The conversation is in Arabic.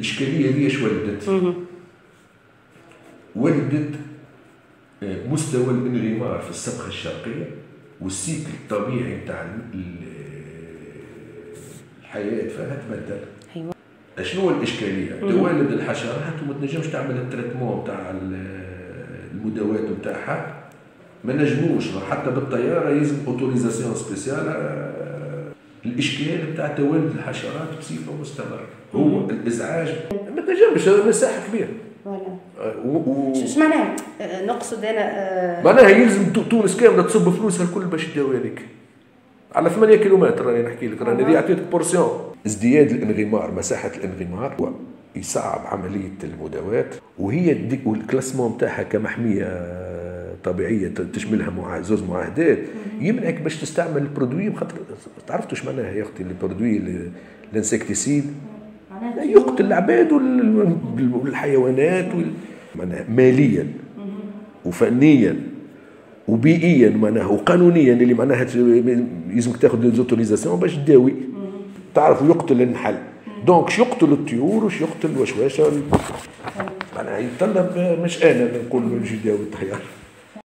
الإشكالية هذه إيش ولدت؟ ولدت آه، مستوى الانغمار في السبخة الشرقية وال cycle الطبيعي نتاع الحياة. فيها تبدل. أيوه. شنو الإشكالية؟ توالد الحشرات وما تنجمش تعمل ال traitement تاع المداوات نتاعها ما نجموش حتى بالطيارة يلزم autorisation spéciale الاشكال نتاع توالد الحشرات بصفة مستمرة. هو الإزعاج. ما تنجمش مساحة كبيرة. voilà اش معناها؟ نقصد أنا آه، معناها يلزم تونس كاملة تصب فلوسها الكل باش تداوي هذيك على 8 كيلومتر راني نحكي لك راني دي عطيتك portion. ازدياد الانغمار مساحة الانغمار هو يصعب عملية المداوات وهي ديك وال classement نتاعها كمحمية طبيعية تشملها زوز معاهدات. يمنعك باش تستعمل ال produit خاطر تعرفت واش معناها يا أختي ال produit ال insecticide؟ يقتل العباد والحيوانات معناها ماليا وفنيا وبيئيا معناها وقانونيا اللي معناها لازمك تاخذ les autorisations باش تداوي. تعرف يقتل النحل. donc شو يقتل الطيور وش يقتل الوشواشه معناها يتطلب مش أنا نقول نجي داوي الطيار.